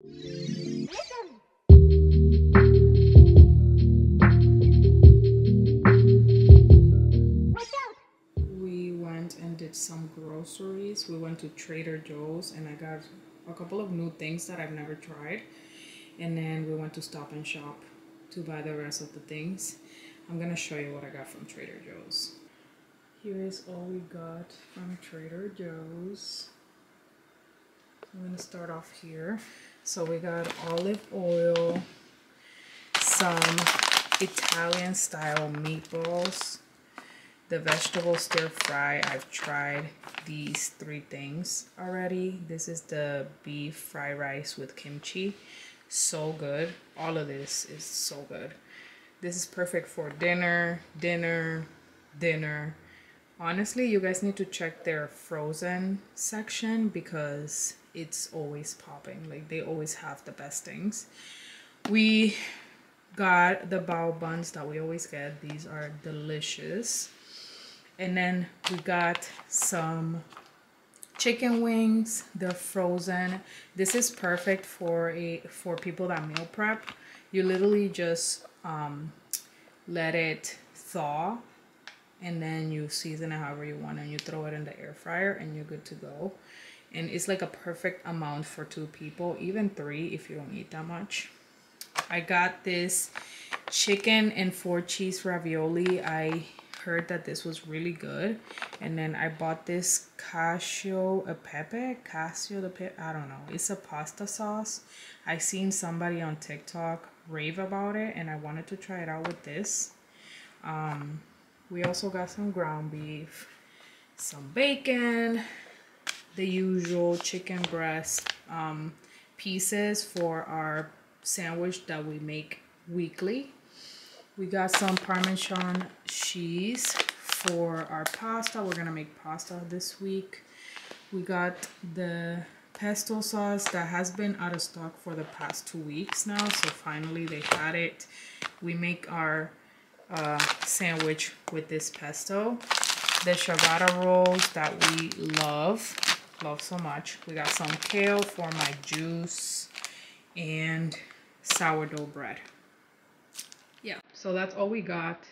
We went and did some groceries. We went to Trader Joe's and I got a couple of new things that I've never tried. And then we went to Stop and Shop to buy the rest of the things. I'm gonna show you what I got from Trader Joe's. Here is all we got from Trader Joe's. I'm gonna start off here. So we got olive oil, some Italian style meatballs, the vegetable stir fry. I've tried these three things already. This is the beef fried rice with kimchi. So good. All of this is so good. This is perfect for dinner, dinner, dinner. Honestly, you guys need to check their frozen section because it's always popping. Like they always have the best things. We got the bao buns that we always get. These are delicious. And then we got some chicken wings. They're frozen. This is perfect for a for people that meal prep. You literally just um, let it thaw and then you season it however you want and you throw it in the air fryer and you're good to go and it's like a perfect amount for two people even three if you don't eat that much. I got this chicken and four cheese ravioli. I heard that this was really good. And then i bought this cacio a pepe? Cacio the pepe? I don't know. It's a pasta sauce. I seen somebody on tiktok rave about it and i wanted to try it out with this. Um we also got some ground beef some bacon the usual chicken breast um, pieces for our sandwich that we make weekly. We got some Parmesan cheese for our pasta. We're gonna make pasta this week. We got the pesto sauce that has been out of stock for the past two weeks now. So finally they had it. We make our uh, sandwich with this pesto. The ciabatta rolls that we love love so much. We got some kale for my juice and sourdough bread. Yeah, so that's all we got.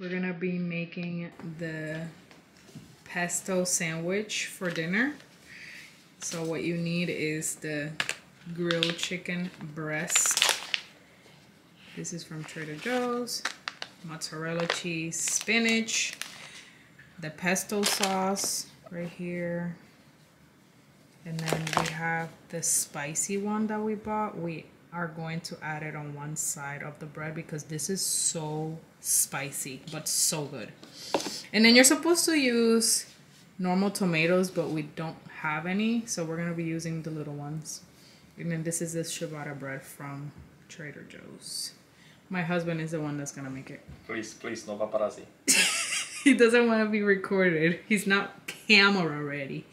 We're gonna be making the pesto sandwich for dinner. So what you need is the grilled chicken breast. This is from Trader Joe's. Mozzarella cheese, spinach, the pesto sauce right here. And then we have the spicy one that we bought. We are going to add it on one side of the bread because this is so spicy but so good and then you're supposed to use normal tomatoes but we don't have any so we're going to be using the little ones and then this is this ciabatta bread from Trader Joe's my husband is the one that's going to make it Please, please, no paparazzi. he doesn't want to be recorded he's not camera ready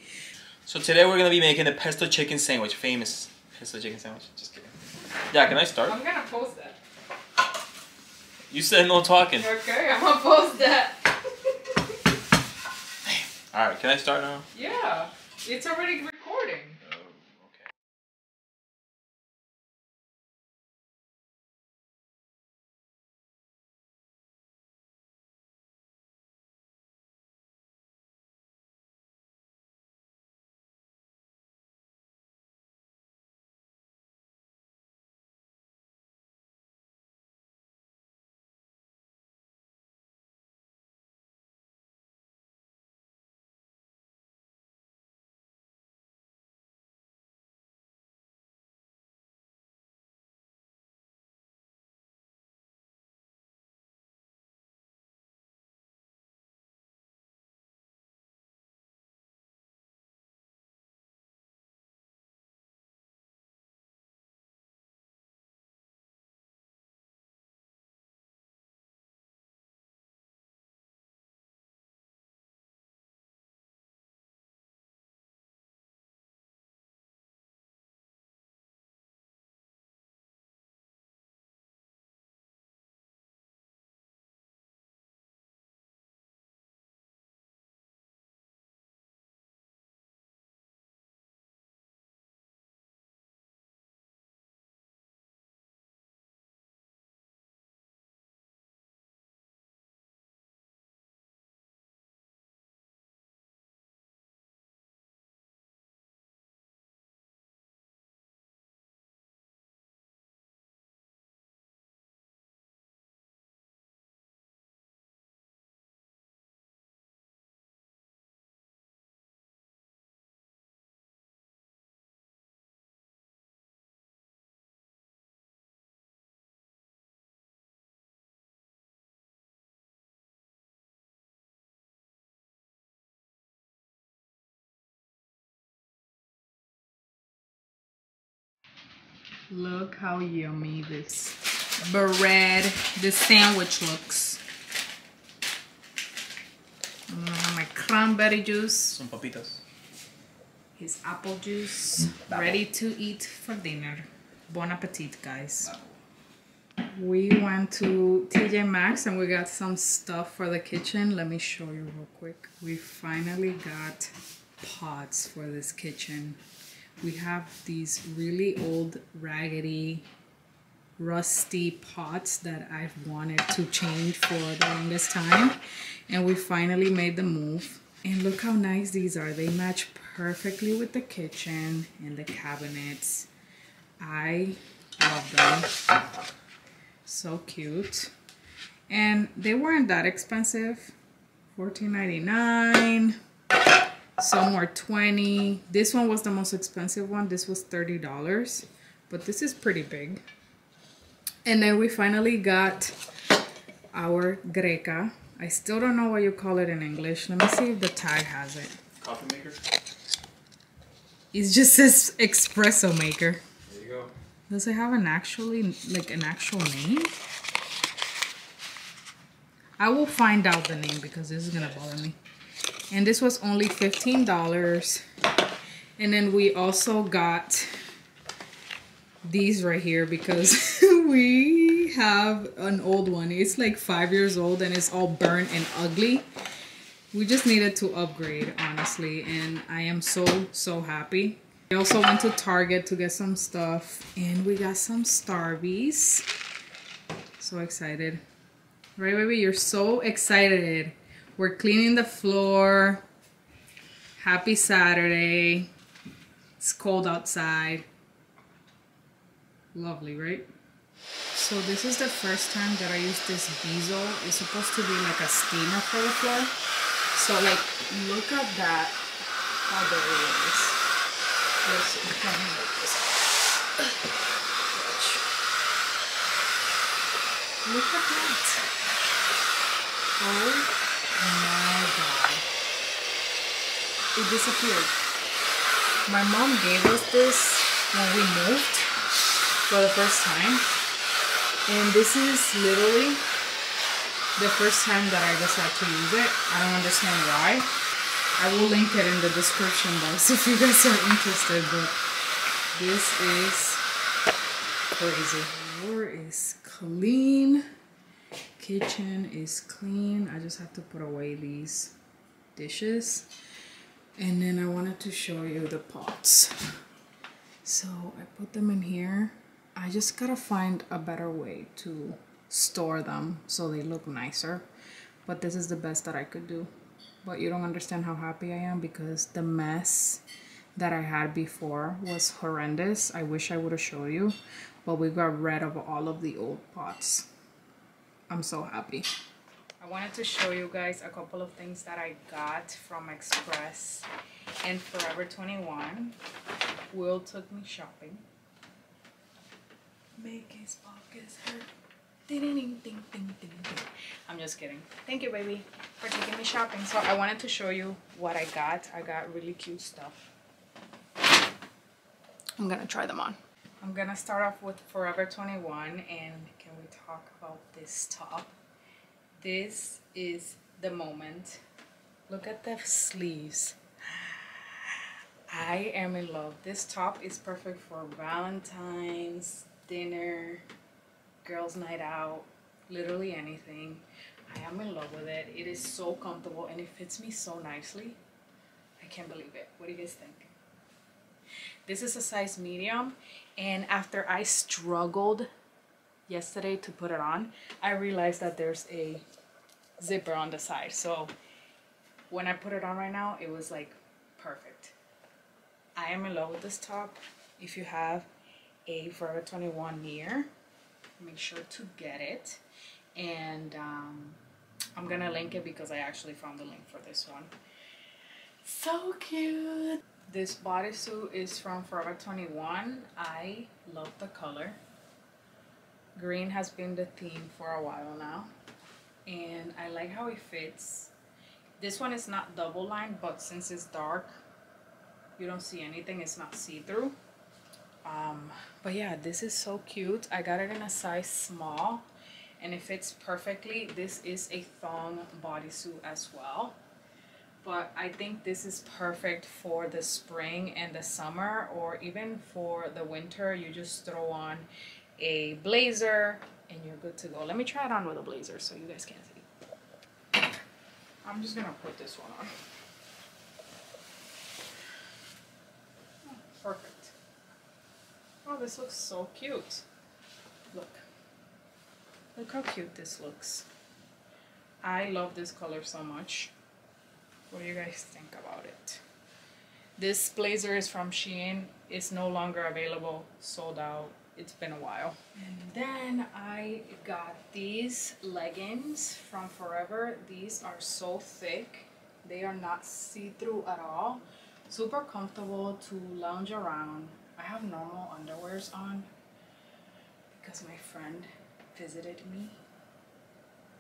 So today we're gonna be making the pesto chicken sandwich, famous pesto chicken sandwich. Just kidding. Yeah, can I start? I'm gonna post that You said no talking. okay I'm gonna post that All right, can I start now? yeah it's already Look how yummy this bread, this sandwich looks. Have my cranberry juice, Some papitas. his apple juice, mm, ready to eat for dinner. Bon appetit, guys. We went to TJ Maxx and we got some stuff for the kitchen. Let me show you real quick. We finally got pots for this kitchen. We have these really old, raggedy, rusty pots that I've wanted to change for the longest time. And we finally made the move. And look how nice these are. They match perfectly with the kitchen and the cabinets. I love them. So cute. And they weren't that expensive. $14.99. Some were 20 This one was the most expensive one. This was $30. But this is pretty big. And then we finally got our Greca. I still don't know what you call it in English. Let me see if the tag has it. Coffee maker. It just says espresso maker. There you go. Does it have an actually like an actual name? I will find out the name because this is gonna bother me. And this was only fifteen dollars. And then we also got these right here because we have an old one. It's like five years old and it's all burnt and ugly. We just needed to upgrade, honestly, and I am so, so happy. We also went to Target to get some stuff, and we got some Starbies. So excited. Right, baby? You're so excited. We're cleaning the floor. Happy Saturday. It's cold outside. Lovely, right? So this is the first time that I use this Bissell. It's supposed to be like a steamer for the floor. So like, look at that, how dirty it is. See, let this. Look at that. Oh Oh my god. It disappeared. My mom gave us this when we moved for the first time. And this is literally the first time that I decided to use it. I don't understand why. I will link it in the description box if you guys are interested, but this is crazy. Floor is clean. Kitchen is clean. I just have to put away these dishes. And then I wanted to show you the pots. So I put them in here. I just gotta find a better way to store them so they look nicer. But this is the best that I could do. But you don't understand how happy I am because the mess that I had before was horrendous. I wish I would have showed you, but we got rid of all of the old pots. I'm so happy. I wanted to show you guys a couple of things that I got from Express and Forever 21. Will took me shopping. Make his pockets hurt. Ding, ding, ding, ding, ding, ding. I'm just kidding. Thank you, baby, for taking me shopping. So I wanted to show you what I got. I got really cute stuff. I'm gonna try them on. I'm gonna start off with Forever 21 and can we talk about this top? This is the moment. Look at the sleeves. I am in love. This top is perfect for Valentine's, dinner, girls' night out, literally anything. I am in love with it. It is so comfortable and it fits me so nicely. I can't believe it. What do you guys think? This is a size medium and after I struggled yesterday to put it on, I realized that there's a zipper on the side. So when I put it on right now, it was like perfect. I am in love with this top. If you have a Forever 21 near, make sure to get it. And um, I'm gonna link it because I actually found the link for this one. So cute. This bodysuit is from Forever 21. I love the color. Green has been the theme for a while now. And I like how it fits. This one is not double lined, but since it's dark, you don't see anything. It's not see-through. Um, but yeah, this is so cute. I got it in a size small and it fits perfectly. This is a thong bodysuit as well. But I think this is perfect for the spring and the summer or even for the winter. You just throw on a blazer and you're good to go. Let me try it on with a blazer so you guys can see. I'm just gonna put this one on. Perfect. Oh, this looks so cute. Look. Look how cute this looks. I love this color so much. What do you guys think about it? This blazer is from Shein. It's no longer available, sold out. It's been a while. And then I got these leggings from Forever. These are so thick. They are not see-through at all. Super comfortable to lounge around. I have normal underwears on because my friend visited me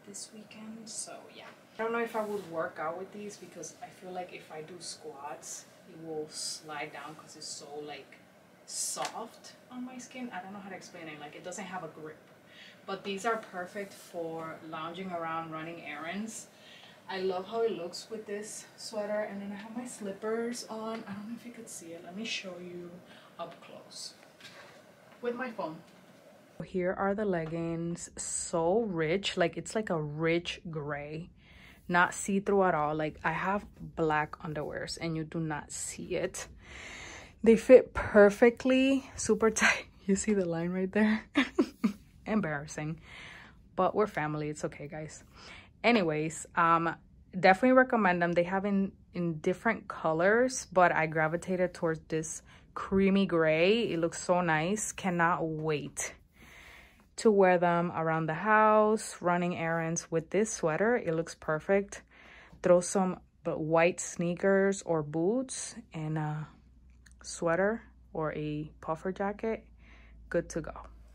this weekend. So yeah. I don't know if I would work out with these because I feel like if I do squats, it will slide down because it's so like soft on my skin. I don't know how to explain it. Like it doesn't have a grip. But these are perfect for lounging around, running errands. I love how it looks with this sweater. And then I have my slippers on. I don't know if you could see it. Let me show you up close with my phone. Here are the leggings. So rich. Like it's like a rich gray. Not see-through at all. Like I have black underwears and you do not see it. They fit perfectly. Super tight. You see the line right there? Embarrassing. But we're family. It's okay, guys. Anyways, um, definitely recommend them. They have in, in different colors, but I gravitated towards this creamy gray. It looks so nice. Cannot wait to wear them around the house, running errands with this sweater. It looks perfect. Throw some white sneakers or boots and a sweater or a puffer jacket. Good to go.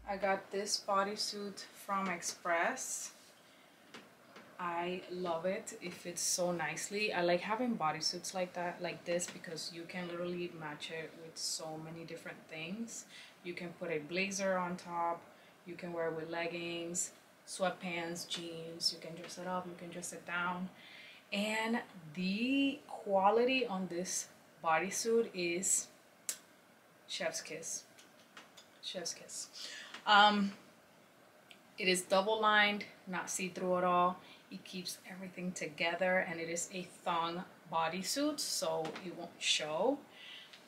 I got this bodysuit from Express. I love it. It fits so nicely. I like having bodysuits like that, like this, because you can literally match it with so many different things. You can put a blazer on top, you can wear it with leggings, sweatpants, jeans. You can dress it up, you can dress it down. And the quality on this bodysuit is chef's kiss. Chef's kiss. Um, it is double lined, not see-through at all. It keeps everything together and it is a thong bodysuit, so it won't show.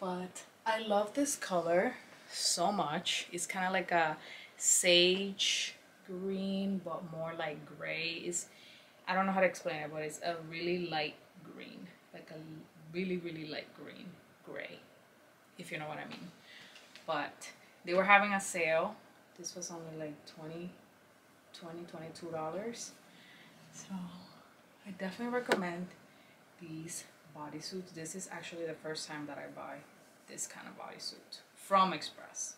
But I love this color so much. It's kind of like a sage green but more like gray is I don't know how to explain it but it's a really light green. Like a really really light green gray if you know what I mean. But they were having a sale. This was only like 20 20 22 dollars. So I definitely recommend these bodysuits. This is actually the first time that I buy this kind of bodysuit from Express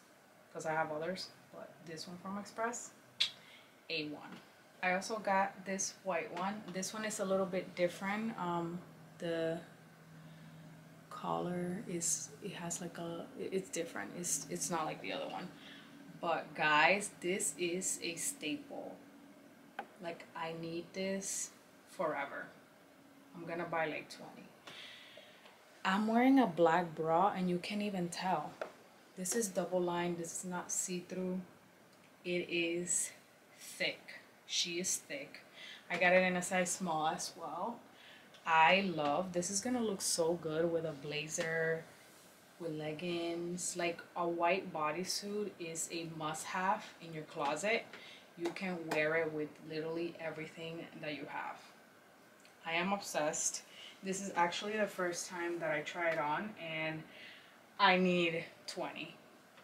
because I have others but this one from Express, A1. I also got this white one. This one is a little bit different. Um, the collar is, it has like a, it's different. It's, it's not like the other one. But guys, this is a staple. Like I need this forever. I'm gonna buy like 20. I'm wearing a black bra and you can't even tell. This is double lined. This is not see-through. It is thick. She is thick. I got it in a size small as well. I love, this is gonna look so good with a blazer, with leggings. Like a white bodysuit is a must-have in your closet. You can wear it with literally everything that you have. I am obsessed. This is actually the first time that I try it on and I need 20.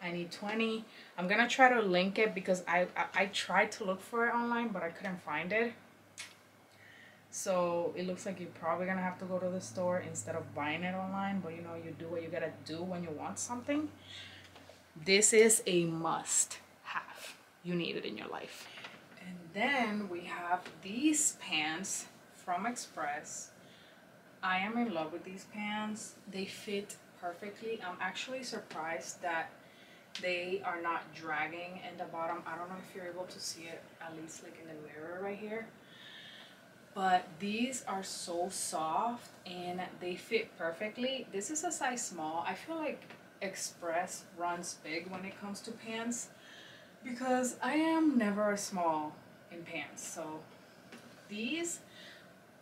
I need 20. I'm gonna try to link it because I, I, I tried to look for it online but I couldn't find it. So it looks like you're probably gonna have to go to the store instead of buying it online. But you know, you do what you gotta do when you want something. This is a must have. You need it in your life. And then we have these pants from Express. I am in love with these pants. They fit perfectly. I'm actually surprised that they are not dragging in the bottom. I don't know if you're able to see it, at least like in the mirror right here. But these are so soft and they fit perfectly. This is a size small. I feel like Express runs big when it comes to pants because I am never a small in pants. So these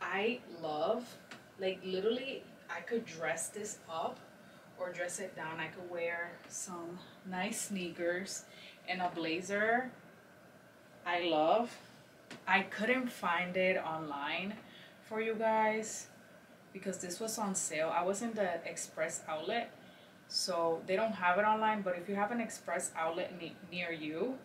I love. Like literally I could dress this up or dress it down. I could wear some nice sneakers and a blazer. I love. I couldn't find it online for you guys because this was on sale. I was in the express outlet so they don't have it online but if you have an express outlet ne near you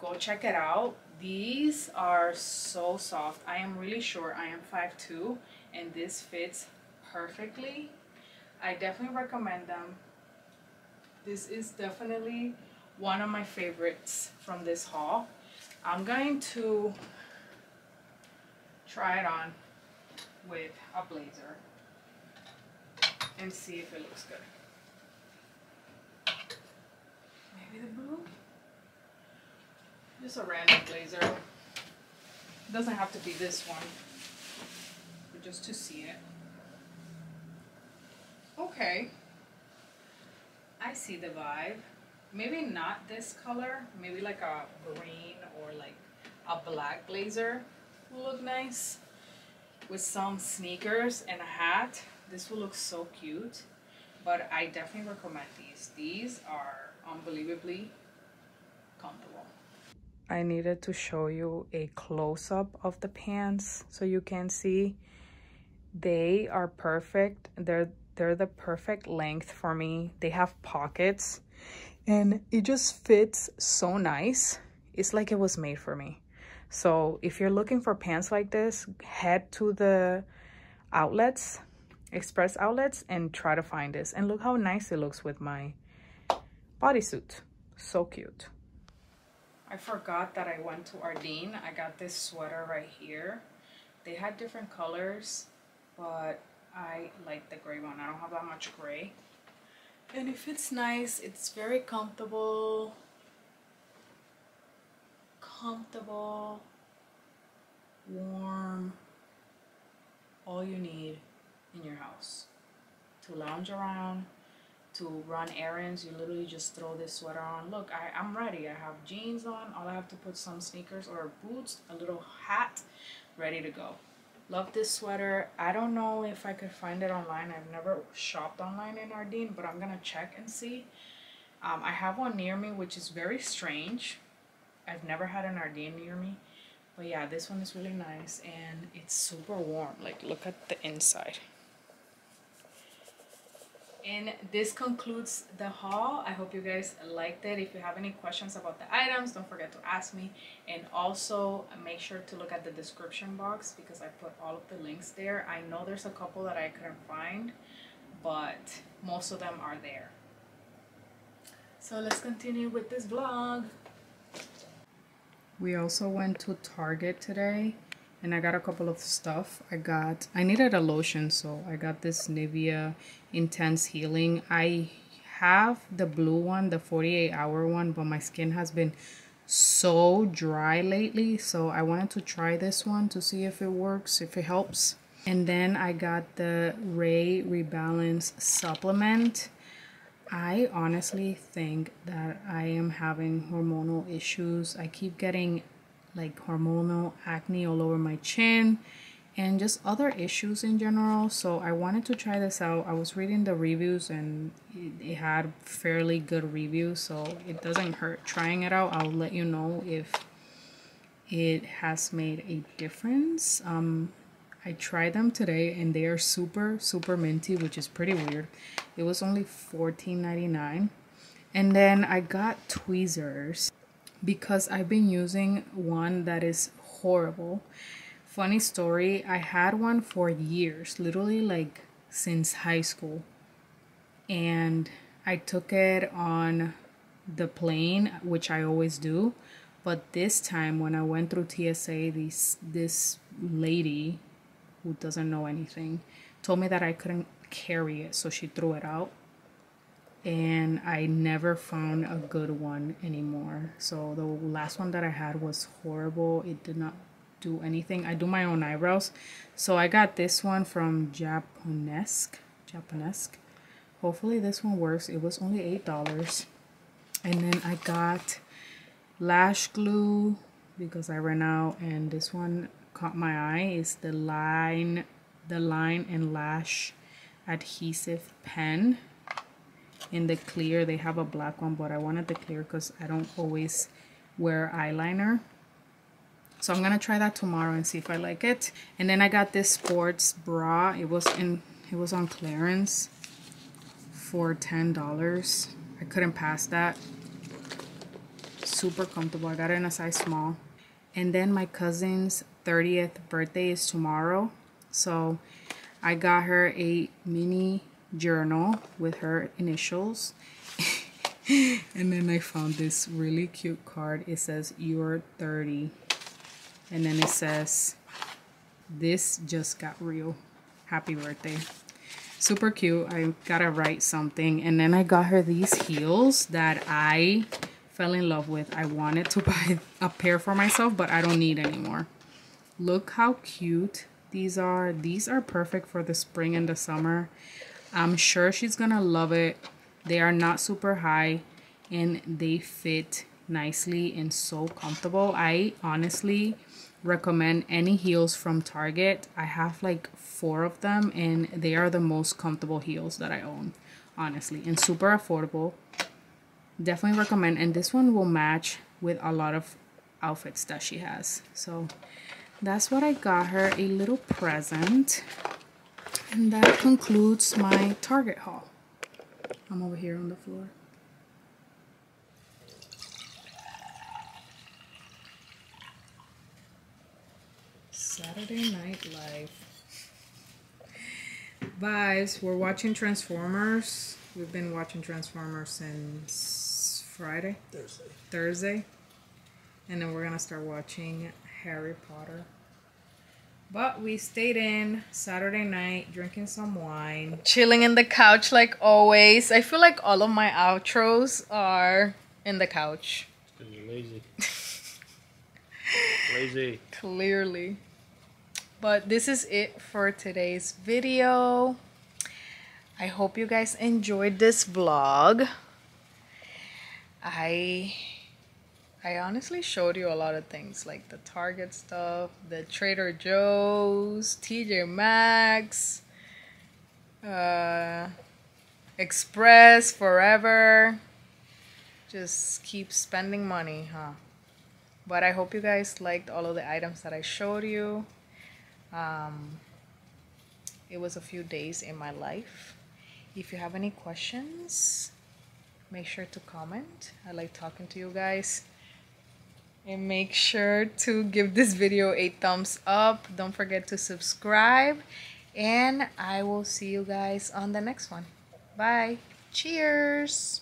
go check it out these are so soft i am really short i am 5'2 and this fits perfectly i definitely recommend them this is definitely one of my favorites from this haul i'm going to try it on with a blazer and see if it looks good maybe the blue just a random blazer. It doesn't have to be this one, but just to see it. Okay. I see the vibe. Maybe not this color, maybe like a green or like a black blazer will look nice with some sneakers and a hat. This will look so cute, but I definitely recommend these. These are unbelievably comfortable. I needed to show you a close-up of the pants so you can see they are perfect they're they're the perfect length for me. They have pockets and it just fits so nice. It's like it was made for me. So if you're looking for pants like this head to the outlets express outlets and try to find this. And look how nice it looks with my bodysuit. So cute. I forgot that I went to Ardene. I got this sweater right here. They had different colors, but I like the gray one. I don't have that much gray. And if it's nice, it's very comfortable. Comfortable, warm, all you need in your house. To lounge around to run errands you literally just throw this sweater on. Look I, I'm ready. I have jeans on. All I have to put some sneakers or boots a little hat ready to go love this sweater. I don't know if I could find it online. I've never shopped online in Ardene but I'm gonna check and see. Um, I have one near me which is very strange. I've never had an Ardene near me. But yeah this one is really nice and it's super warm. Like look at the inside and this concludes the haul. I hope you guys liked it. If you have any questions about the items don't forget to ask me. And also make sure to look at the description box because i put all of the links there. I know there's a couple that i couldn't find but most of them are there. So let's continue with this vlog. We also went to target today and I got a couple of stuff. I got, I needed a lotion, so I got this Nivea Intense Healing. I have the blue one, the 48 hour one, but my skin has been so dry lately, so I wanted to try this one to see if it works, if it helps. And then I got the Rae Rebalance Supplement. I honestly think that I am having hormonal issues. I keep getting like hormonal acne all over my chin and just other issues in general. So i wanted to try this out. I was reading the reviews and it, had fairly good reviews so it doesn't hurt trying it out. I'll let you know if it has made a difference. Um i tried them today and they are super super minty which is pretty weird. It was only $14.99 and then i got tweezers because I've been using one that is horrible. Funny story, I had one for years, literally like since high school. And I took it on the plane, which I always do. But this time when I went through TSA, this this lady who doesn't know anything told me that I couldn't carry it, so she threw it out. And I never found a good one anymore. So the last one that I had was horrible. It did not do anything. I do my own eyebrows. So I got this one from Japonesque. Japonesque. Hopefully this one works. It was only $8. And then I got lash glue because I ran out and this one caught my eye. It's the line the line and lash adhesive pen in the clear they have a black one but I wanted the clear because I don't always wear eyeliner. So I'm gonna try that tomorrow and see if I like it. And then I got this sports bra. It was in it was on clearance for ten dollars. I couldn't pass that. Super comfortable. I got it in a size small. And then my cousin's 30th birthday is tomorrow. So I got her a mini journal with her initials. and then I found this really cute card. It says, You're 30. And then it says, This just got real. Happy birthday. Super cute. I gotta write something. And then I got her these heels that I fell in love with. I wanted to buy a pair for myself, but I don't need anymore. Look how cute these are. These are perfect for the spring and the summer. I'm sure she's gonna love it. They are not super high and they fit nicely and so comfortable. I honestly recommend any heels from Target. I have like four of them and they are the most comfortable heels that I own, honestly, and super affordable. Definitely recommend. And this one will match with a lot of outfits that she has. So that's what I got her, a little present. And that concludes my Target haul. I'm over here on the floor. Saturday Night Live. Vibes, we're watching Transformers. We've been watching Transformers since Friday? Thursday. Thursday. And then we're gonna start watching Harry Potter. But we stayed in Saturday night drinking some wine. Chilling in the couch like always. I feel like all of my outros are in the couch. Because you're lazy. lazy. Clearly. But this is it for today's video. I hope you guys enjoyed this vlog. I I honestly showed you a lot of things like the Target stuff, the Trader Joe's, TJ Maxx, uh, Express, Forever. Just keep spending money, huh? But I hope you guys liked all of the items that I showed you. Um, it was a few days in my life. If you have any questions, make sure to comment. I like talking to you guys and make sure to give this video a thumbs up. Don't forget to subscribe. And i will see you guys on the next one. Bye. Cheers